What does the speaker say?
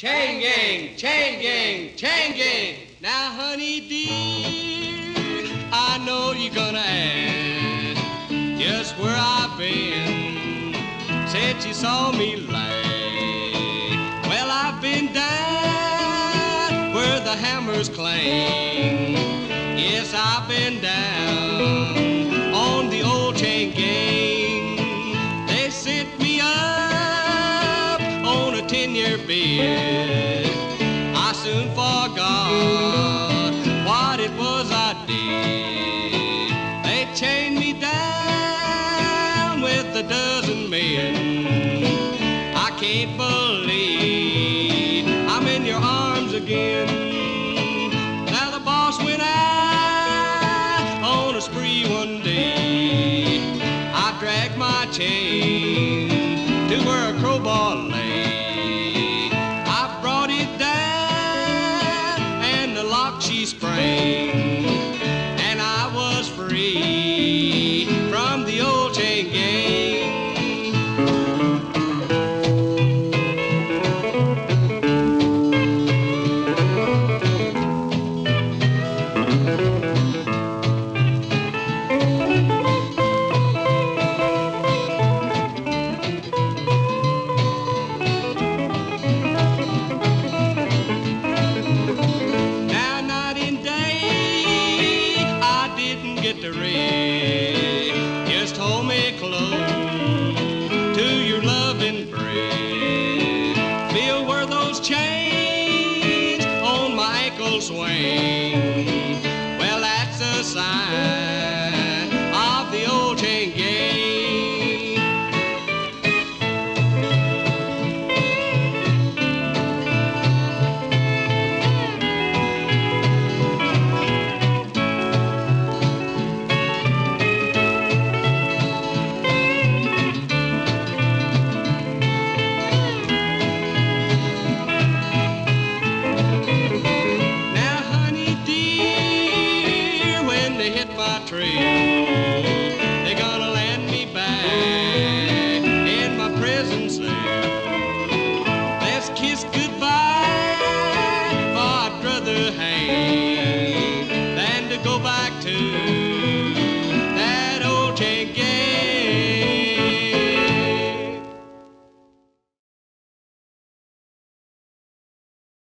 Chain gang, chain gang, chain gang. Now, honey dear, I know you're gonna ask just where I've been since you saw me last. Well, I've been down where the hammers clang. Yes, I've been a ten-year bid. I soon forgot what it was I did. They chained me down with a dozen men. I can't believe I'm in your arms again. Now the boss went out on a spree one day. I dragged my chain swing. Well, that's a sign my tree. They're gonna land me back in my prison cell. Let's kiss goodbye, for I'd rather hang than to go back to.